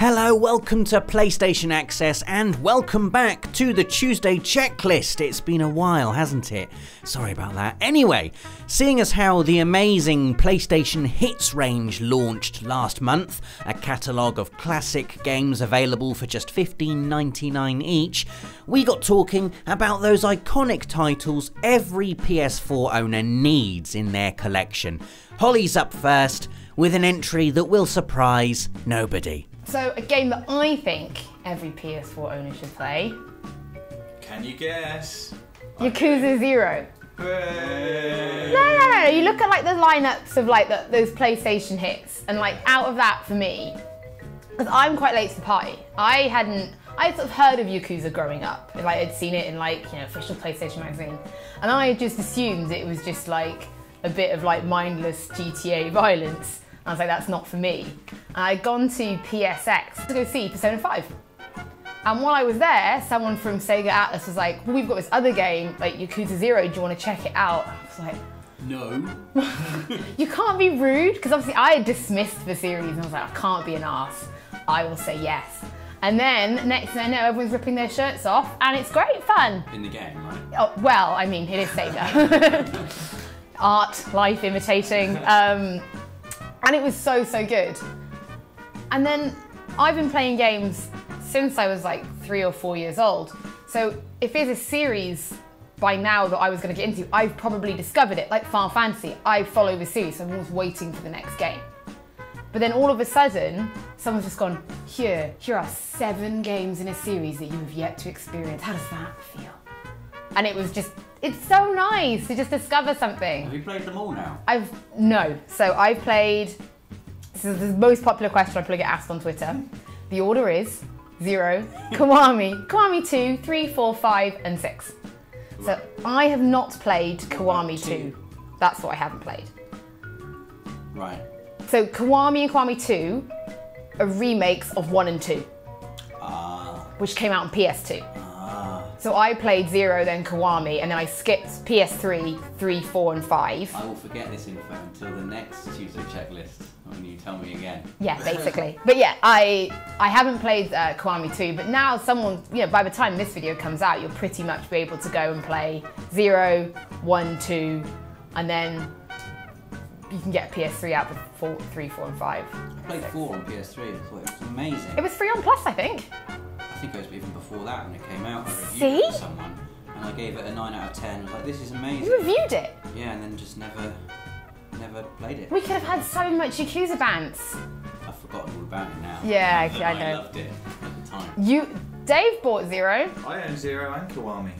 Hello, welcome to PlayStation Access and welcome back to the Tuesday checklist. It's been a while, hasn't it? Sorry about that. Anyway, seeing as how the amazing PlayStation Hits range launched last month, a catalogue of classic games available for just $15.99 each, we got talking about those iconic titles every PS4 owner needs in their collection. Hollie's up first with an entry that will surprise nobody. So a game that I think every PS4 owner should play, Can you guess? Yakuza Zero. Hooray! No, no, no. You look at like the lineups of like the, those PlayStation hits, and like out of that for me, because I'm quite late to the party. I hadn't. I had sort of heard of Yakuza growing up. Like I'd seen it in like you know official PlayStation magazine, and I just assumed it was just like a bit of like mindless GTA violence. I was like, that's not for me. And I'd gone to PSX to go see Persona 5. And while I was there, someone from Sega Atlus was like, well, we've got this other game, like Yakuza Zero, do you want to check it out? I was like, No. you can't be rude, because obviously I had dismissed the series and I was like, I can't be an ass. I will say yes. And then next thing I know, everyone's ripping their shirts off, and it's great fun. In the game, right? Oh, well, I mean, it is Sega. Art, life imitating. Um, and it was so, so good. And then I've been playing games since I was like three or four years old. So if there's a series by now that I was going to get into, I've probably discovered it, like Final Fantasy. I follow the series, so I'm always waiting for the next game. But then all of a sudden, someone's just gone, here, here are seven games in a series that you have yet to experience. How does that feel? And it was just, it's so nice to just discover something. Have you played them all now? I've no. So I've played. This is the most popular question I probably get asked on Twitter. The order is zero, Kiwami, Kiwami two, three, four, five, and six. So I have not played Kiwami two. That's what I haven't played. Right. So Kiwami and Kiwami two are remakes of one and two, Ah. which came out on PS2. ah. So I played zero, then Kiwami, and then I skipped PS3, three, four, and five. I will forget this info until the next Tuesday checklist when you tell me again. Yeah, basically. but yeah, I I haven't played uh, Kiwami 2, but now someone, you know, by the time this video comes out, you'll pretty much be able to go and play 0, 1, 2, and then you can get PS3 out with four, 3, 4, and 5. I played four on PS3. It was amazing. It was free on Plus, I think. I think it was even before that when it came out. I reviewed See? it to someone, and I gave it a nine out of ten. I was like, this is amazing. You reviewed it. Yeah, and then just never, never played it. We could have had so much Yakuza bants. I've forgotten all about it now. Yeah, But I know. I loved it at the time. You, Dave bought 0. I own Zero and Kiwami.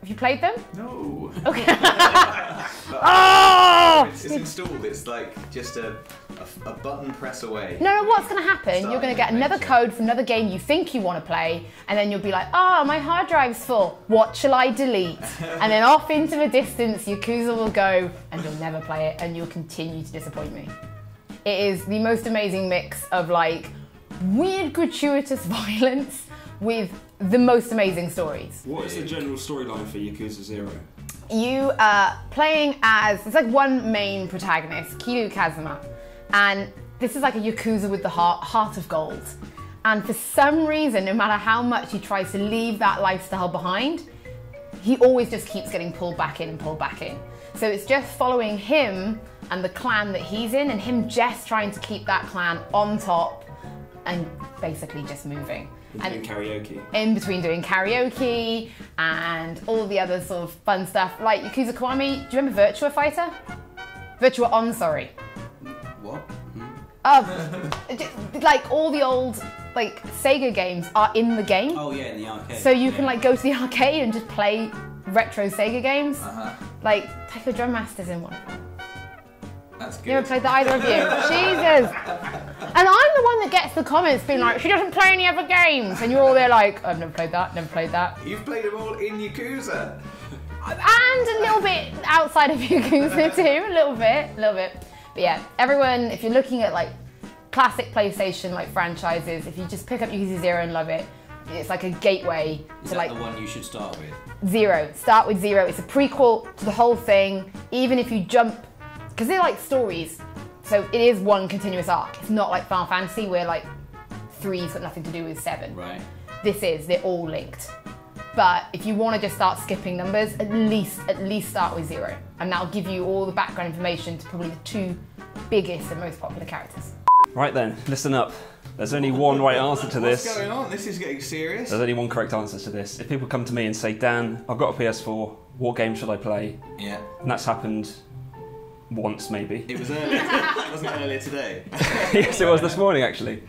Have you played them? No. Okay. oh! oh! It's, it's installed. It's like just a, a, a button press away. No, no, what's going to happen? You're going to get another code from another game you think you want to play, and then you'll be like, oh, my hard drive's full. What shall I delete? and then off into the distance, Yakuza will go, and you'll never play it, and you'll continue to disappoint me. It is the most amazing mix of like weird, gratuitous violence with the most amazing stories. What is the general storyline for Yakuza Zero? you are playing as it's like one main protagonist, Kiryu Kazuma, and this is like a yakuza with the heart, heart of gold. And for some reason, no matter how much he tries to leave that lifestyle behind, he always just keeps getting pulled back in and pulled back in. So it's just following him and the clan that he's in, and him just trying to keep that clan on top and basically just moving. We're And- doing karaoke. in between doing karaoke and all the other sort of fun stuff. Like Yakuza Kiwami, do you remember Virtua Fighter? Virtua On, sorry. What? J- like all the old like Sega games are in the game. Oh yeah, in the arcade. So you yeah. can like go to the arcade and just play retro Sega games. Uh-huh. Like Taiko Drum Master's in one. That's good. You ever played that either of you? Jesus. And I'm the one that gets the comments being like, she doesn't play any other games. And you're all there like, I've never played that, never played that. You've played them all in Yakuza. and a little bit outside of Yakuza too, a little bit, a little bit. But yeah, everyone, if you're looking at like classic PlayStation like franchises, if you just pick up Yakuza Zero and love it, it's like a gateway Is to like the one you should start with? Zero. Start with Zero. It's a prequel to the whole thing. Even if you jump, because they're like stories, so it is one continuous arc. It's not like Final Fantasy where like three's got nothing to do with seven. Right. This is, they're all linked. But if you want to just start skipping numbers, at least at least start with zero, and that'll give you all the background information to probably the two biggest and most popular characters. Right then, listen up. There's only one right answer to this. What's this. going on? This is getting serious. There's only one correct answer to this. If people come to me and say, Dan, I've got a PS4, what game should I play? Yeah. And that's happened once maybe. It was earlier. wasn't it earlier today? yes, it was this morning actually.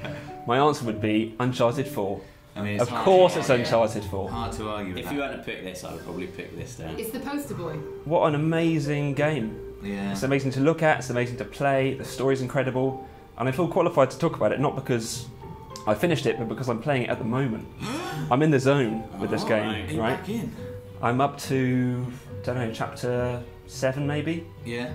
My answer would be Uncharted 4. I mean, it's Of hard course it's Uncharted 4. Hard to argue with If that. you had to pick this, I would probably pick this down. It's the poster boy. What an amazing game. yeah. It's amazing to look at, it's amazing to play, the story's incredible, and I feel qualified to talk about it not because I finished it, but because I'm playing it at the moment. I'm in the zone with this Oh, game, right. Right? back in? I'm up to, don't know, chapter 7 maybe? Yeah.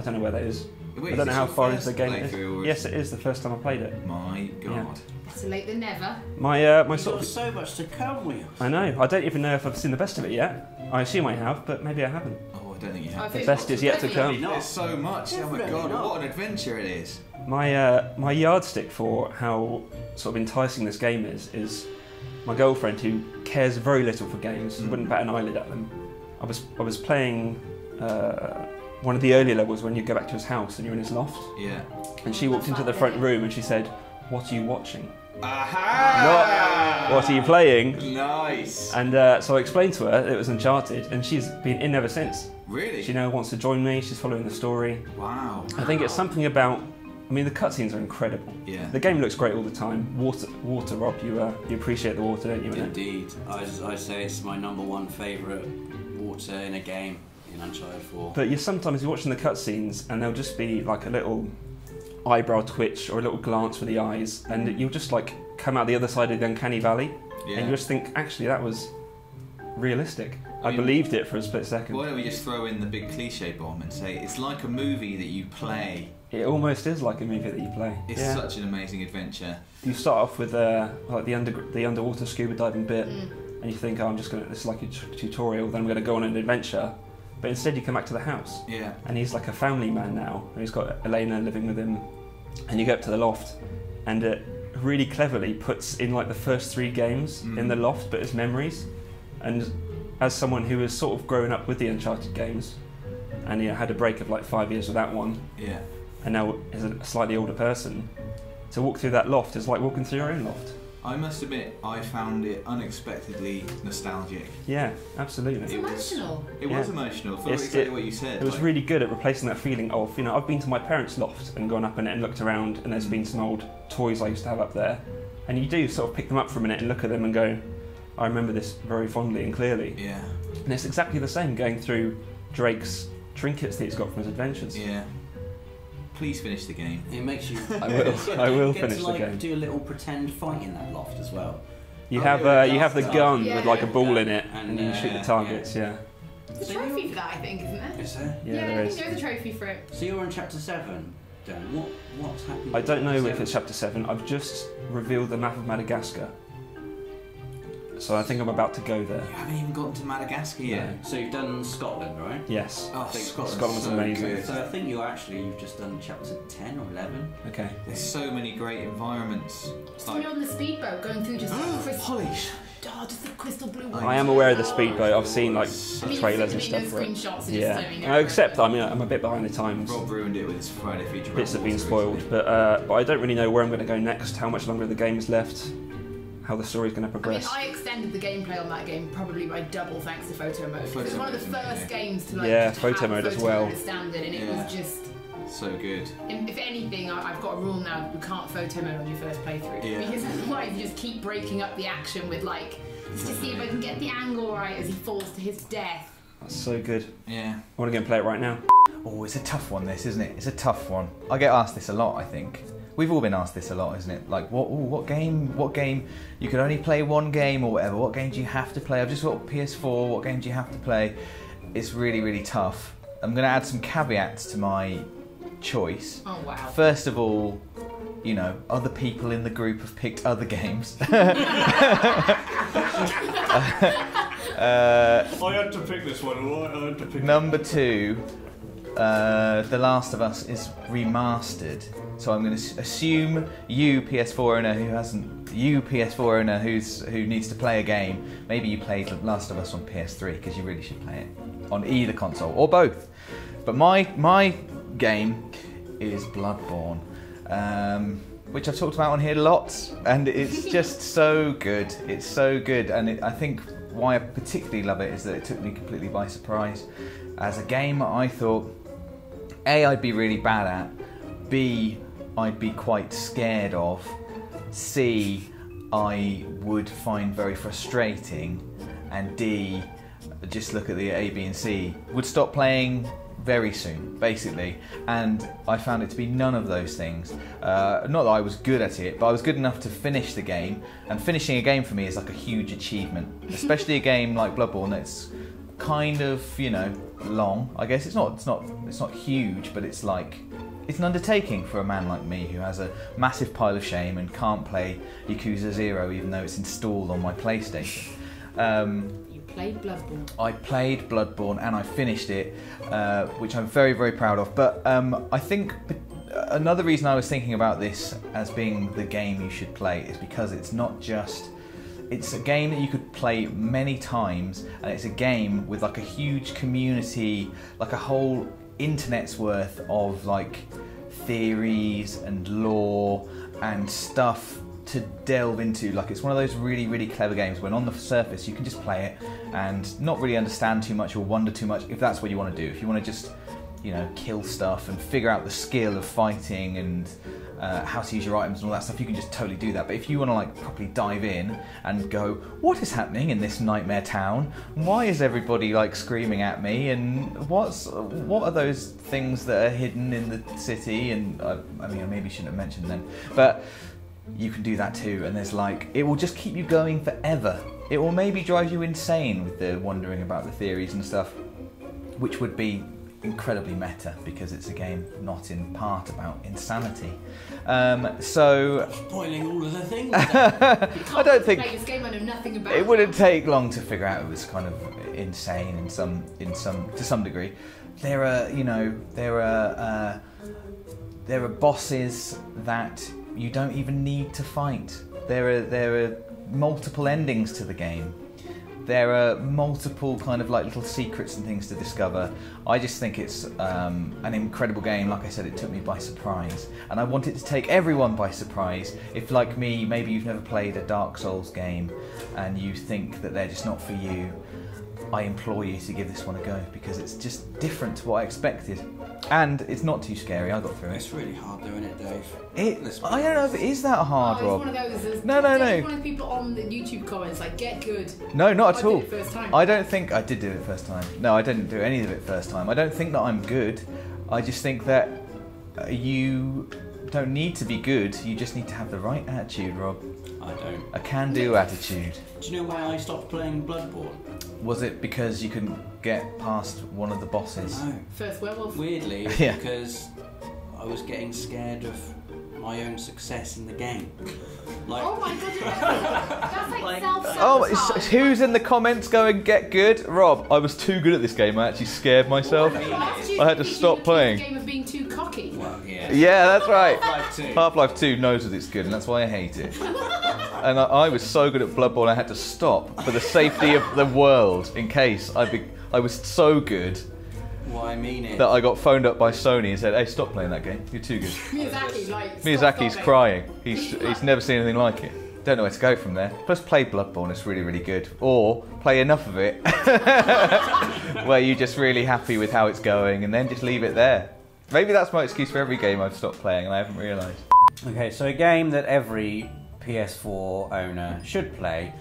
I don't know where that is. Wait, I don't know how far into the game it playthrough or is. Yes, it is the first time I played it. My God. Better late than never. My, uh, my You've sort got of so much to come with. I know. I don't even know if I've seen the best of it yet. I assume I have, but maybe I haven't. Oh, I don't think you have. The best is yet to come. Not. There's so much. Oh my God! not. What an adventure it is. My uh, my yardstick for how sort of enticing this game is is my girlfriend who cares very little for games, Mm. wouldn't bat an eyelid at them. I was I was playing uh, one of the earlier levels when you go back to his house and you're in his loft, Yeah. and she walked into the front room and she said, "What are you watching? Aha! What are you playing?" Nice. And uh, so I explained to her it was Uncharted, and she's been in ever since. Really? She now wants to join me. She's following the story. Wow. I think it's something about. I mean, the cutscenes are incredible. Yeah. The game looks great all the time. Water, water, Rob. You uh, you appreciate the water, don't you? Indeed. I, I say it's my number one favourite water in a game in Uncharted 4. But you sometimes you're watching the cutscenes and there'll just be like a little eyebrow twitch or a little glance for the eyes, and you'll just like come out the other side of the uncanny valley, Yeah. and you just think, actually, that was realistic. I, I mean- believed it for a split second. Why don't we just throw in the big cliche bomb and say it's like a movie that you play? It almost is like a movie that you play. It's yeah. such an amazing adventure. You start off with uh, like the under the underwater scuba diving bit, Mm. and you think, oh, I'm just gonna this is like a t- tutorial. Then I'm gonna go on an adventure. But instead, you come back to the house, Yeah. and he's like a family man now, and he's got Elena living with him. And you go up to the loft, and it really cleverly puts in like the first three games in Mm. the loft, but as memories. And as someone who has sort of grown up with the Uncharted games, and you know, had a break of like five years with that one, Yeah. and now is a slightly older person, to walk through that loft is like walking through your own loft. I must admit, I found it unexpectedly nostalgic. Yeah, absolutely. It's It was- emotional. It Yeah. was emotional for It's- exactly it- what you said. It was like- really good at replacing that feeling of, you know, I've been to my parents' loft and gone up in it and looked around, and there's mm. been some old toys I used to have up there. And you do sort of pick them up for a minute and look at them and go, I remember this very fondly and clearly. Yeah. And it's exactly the same going through Drake's trinkets that he's got from his adventures. Yeah. Please finish the game. It makes you. I will. I will get finish to, the like, game. Do a little pretend fight in that loft as well. You Oh, have uh, the you have the gun gun stuff. with like a Yeah. ball in it, And, and you shoot the uh, targets. Yeah, There's a trophy for that, I think, isn't there? Is there? yeah, I there think is. there is a trophy for it. So you're in chapter seven. Dan, what what's happening? I don't know if it's chapter seven. I've just revealed the map of Madagascar, so I think I'm about to go there. You haven't even gotten to Madagascar yet. So you've done Scotland, right? Yes. Oh, think Scotland's Scotland's so amazing. good. So I think you actually you've just done chapter ten or eleven. Okay. There's so many great environments. Just when you're on the speedboat going through just like crystal, Polish. oh, just the crystal blue. I am aware of the speedboat. I've seen like I mean, trailers and you can stuff see for it. no screenshots. and just Yeah. zooming over. Except I mean I'm a bit behind the times. Rob ruined it with his Friday feature. Bits have been spoiled, but uh, but I don't really know where I'm going to go next. How much longer the game is left? How the story's going to I mean, progress? I extended the gameplay on that game probably by double thanks to photo mode. Photo it was one of the first yeah. games to like Yeah, just photo have mode as well. mode standard, and it was just. So good. If anything, I- I've got a rule now: you can't photo mode on your first playthrough Yeah. because otherwise you just keep breaking up the action with like, let's just see if I can get the angle right as he falls to his death. That's so good. Yeah. I want to go and play it right now. Oh, it's a tough one, this, isn't it? It's a tough one. I get asked this a lot, I think. We've all been asked this a lot, isn't it? Like, what, ooh, what game, what game, you can only play one game or whatever. What game do you have to play? I've just got PS4, what game do you have to play? It's really, really tough. I'm going to add some caveats to my choice. Oh wow! First of all, you know, other people in the group have picked other games. uh, I had to pick this one. I had to pick Number two, uh, The Last of Us is remastered. So I'm going to assume you, PS4 owner who hasn't, you PS4 owner who's who needs to play a game, maybe you played The Last of Us on PS3 because you really should play it on either console or both. But my my game is Bloodborne. Um, which I've talked about on here lots, and it's just so good. It's so good, and it, I think why I particularly love it is that it took me completely by surprise. As a game, I thought A, I'd be really bad at, B, I'd be quite scared of, C, I would find very frustrating, and D, just look at the A, B, and C, would stop playing very soon, basically. And I found it to be none of those things. Uh, not that I was good at it, but I was good enough to finish the game. And finishing a game for me is like a huge achievement, especially a game like Bloodborne that's kind of, you know, long. I guess it's not, it's not, it's not huge, but it's like. It's an undertaking for a man like me who has a massive pile of shame and can't play Yakuza Zero even though it's installed on my PlayStation. Um, You played Bloodborne. I played Bloodborne and I finished it, uh, which I'm very, very proud of. But um, I think another reason I was thinking about this as being the game you should play is because it's not just. It's a game that you could play many times, and it's a game with like a huge community, like a whole internet's worth of like theories and lore and stuff to delve into. Like it's one of those really, really clever games when on the surface you can just play it and not really understand too much or wonder too much if that's what you want to do. If you want to just, you know, kill stuff and figure out the skill of fighting and uh, how to use your items and all that stuff, you can just totally do that. But if you want to like properly dive in and go, what is happening in this nightmare town? Why is everybody like screaming at me? And what's what are those things that are hidden in the city? And uh, I mean, I maybe shouldn't have mentioned them, but you can do that too. And there's like, it will just keep you going forever. It will maybe drive you insane with the wondering about the theories and stuff, which would be incredibly meta because it's a game not in part about insanity. Um, so Spoiling all of the things. I don't think this game, I know nothing about it wouldn't take long to figure out it was kind of insane in some in some to some degree. There are you know there are uh, there are bosses that you don't even need to fight. There are there are multiple endings to the game. There are multiple kind of like little secrets and things to discover. I just think it's um, an incredible game. Like I said, it took me by surprise, and I want it to take everyone by surprise. If, like me, maybe you've never played a Dark Souls game and you think that they're just not for you, I implore you to give this one a go because it's just different to what I expected, and it's not too scary. I got through it. it's really hard doing it, Dave. It, Let's I don't know if it is that hard, Oh, Rob. he's one of those. No, no, no. He's one of the people on the YouTube comments like, get good. No, not I at did all. it first time. I don't think I did do it first time. No, I didn't do any of it first time. I don't think that I'm good. I just think that uh, you don't need to be good. You just need to have the right attitude, Rob. I don't. A can-do attitude. Do you know why I stopped playing Bloodborne? Was it because you couldn't get past one of the bosses? No. First werewolf. Weirdly, Yeah. because I was getting scared of my own success in the game. Like, Oh my god, that's like, Like- self Oh, it's, who's in the comments going get good? Rob, I was too good at this game. I actually scared myself. I had to stop playing. Game of being too cocky. well, yeah. Yeah, that's right. Life too. Half Life 2 knows that it's good, and that's why I hate it. and I, I was so good at Bloodborne, I had to stop for the safety of the world in case I, be, I was so good What I mean is, that I got phoned up by Sony and said, hey, stop playing that game. You're too good. Miyazaki, like. stop, Miyazaki's stop crying. He's, he's never seen anything like it. Don't know where to go from there. Plus, play Bloodborne, it's really, really good. Or play enough of it where you're just really happy with how it's going and then just leave it there. Maybe that's my excuse for every game I've stopped playing and I haven't realised. Okay, so a game that every PS4 owner should play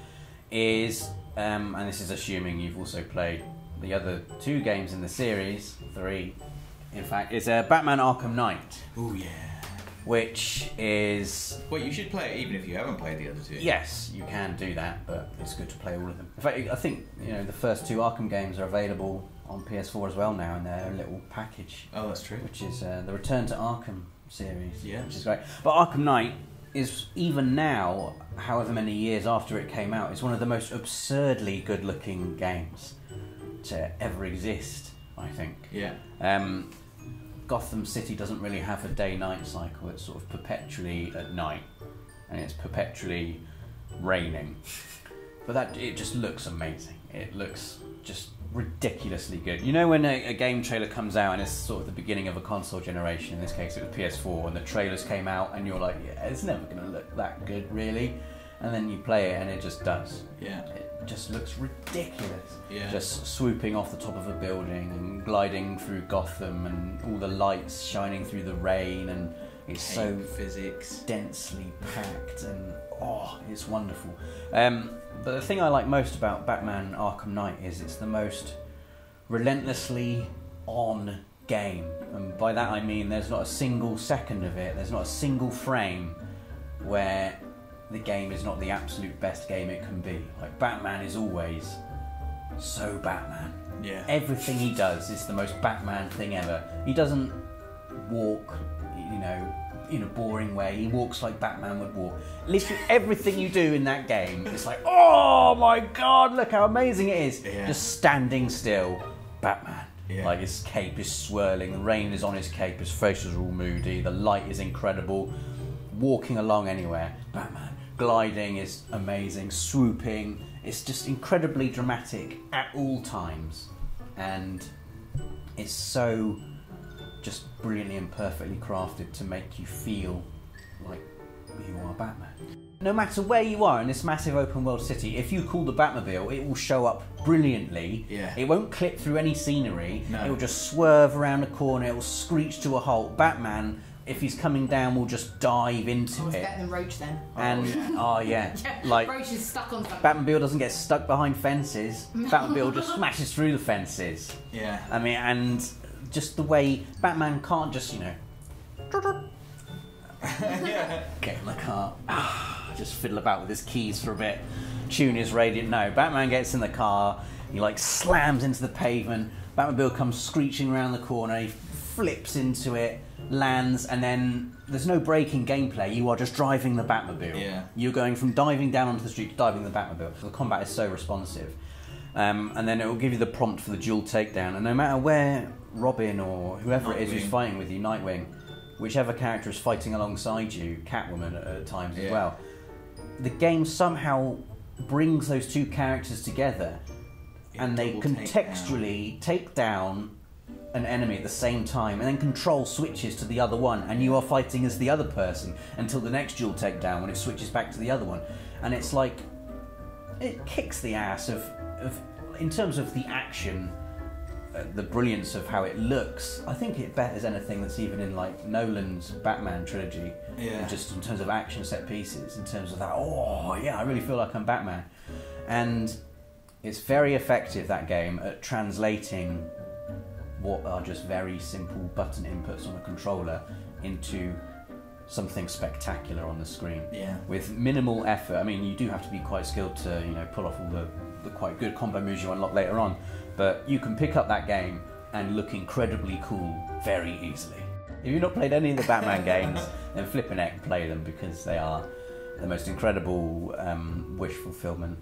is, um, and this is assuming you've also played the other two games in the series, three, in fact, is uh, Batman Arkham Knight, Oh yeah. which is Well, you should play it even if you haven't played the other two. yes, you can do that, but it's good to play all of them. In fact, I think you know the first two Arkham games are available on PS4 as well now in their little package. Oh, that's true. which is uh, the Return to Arkham series, Yeah. which is great. But Arkham Knight is even now, however many years after it came out, it's one of the most absurdly good-looking games to ever exist. I think. Yeah. Um, Gotham City doesn't really have a day-night cycle. It's sort of perpetually at night, and it's perpetually raining. But that it just looks amazing. It looks just ridiculously good. You know when a, a game trailer comes out and it's sort of the beginning of a console generation. In this case, it was PS4, and the trailers came out, and you're like, yeah, it's never going to look that good, really. And then you play it, and it just does. Yeah. It just looks ridiculous. Yeah. Just swooping off the top of a building and gliding through Gotham, and all the lights shining through the rain, and it's so physics. densely packed and oh, it's wonderful. Um, but the thing I like most about Batman Arkham Knight is it's the most relentlessly on game, and by that I mean there's not a single second of it, there's not a single frame where the game is not the absolute best game it can be. Like Batman is always so Batman. Yeah. Everything he does is the most Batman thing ever. He doesn't walk, you know, in a boring way. He walks like Batman would walk. Literally everything you do in that game, it's like, oh my god, look how amazing it is. Yeah. Just standing still, Batman. Yeah. Like his cape is swirling, the rain is on his cape, his face is all moody, the light is incredible. Walking along anywhere, Batman. Gliding is amazing, swooping. It's just incredibly dramatic at all times. And it's so just brilliantly and perfectly crafted to make you feel like you are Batman. No matter where you are in this massive open world city, if you call the Batmobile, it will show up brilliantly. Yeah. It won't clip through any scenery. No. It will just swerve around a corner. It will screech to a halt. Batman, if he's coming down, will just dive into It's it. better than Roach then. Oh, and oh yeah, like Roach is stuck on something. Batmobile doesn't get stuck behind fences. Batmobile just smashes through the fences. Yeah. I mean, and just the way Batman can't just, you know, get in the car, just fiddle about with his keys for a bit, tune his radio. No, Batman gets in the car, he like slams into the pavement. Batmobile comes screeching around the corner, he flips into it, lands, and then there's no break in gameplay. You are just driving the Batmobile. Yeah. You're going from diving down onto the street to diving the Batmobile. The combat is so responsive. Um, and then it will give you the prompt for the dual takedown. And no matter where Robin or whoever it is who's fighting with you, Nightwing, whichever character is fighting alongside you, Catwoman at, at times as well, the game somehow brings those two characters together Yeah, and they contextually take down an enemy at the same time and then control switches to the other one and you are fighting as the other person until the next dual takedown when it switches back to the other one. And it's like it kicks the ass of, of in terms of the action Uh, the brilliance of how it looks i think it betters anything that's even in like nolan's batman trilogy Yeah. just in terms of action set pieces in terms of that oh yeah i really feel like i'm batman and it's very effective that game at translating what are just very simple button inputs on a controller into something spectacular on the screen Yeah. with minimal effort. I mean, you do have to be quite skilled to you know pull off all the, the quite good combo moves you unlock later on, but you can pick up that game and look incredibly cool very easily. If you've not played any of the Batman games, then flip an egg, play them because they are the most incredible um, wish fulfillment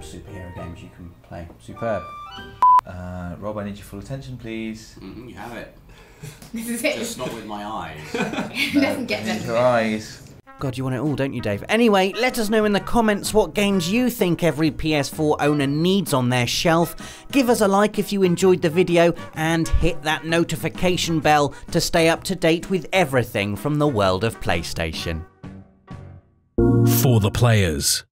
superhero games you can play. Superb. Uh, Rob, I need your full attention, please. Mhm, you have it. This is it. Just not with my eyes. It doesn't get Need better. your eyes. God, you want it all, don't you, Dave? Anyway, let us know in the comments what games you think every PS4 owner needs on their shelf. Give us a like if you enjoyed the video and hit that notification bell to stay up to date with everything from the world of PlayStation. For the players.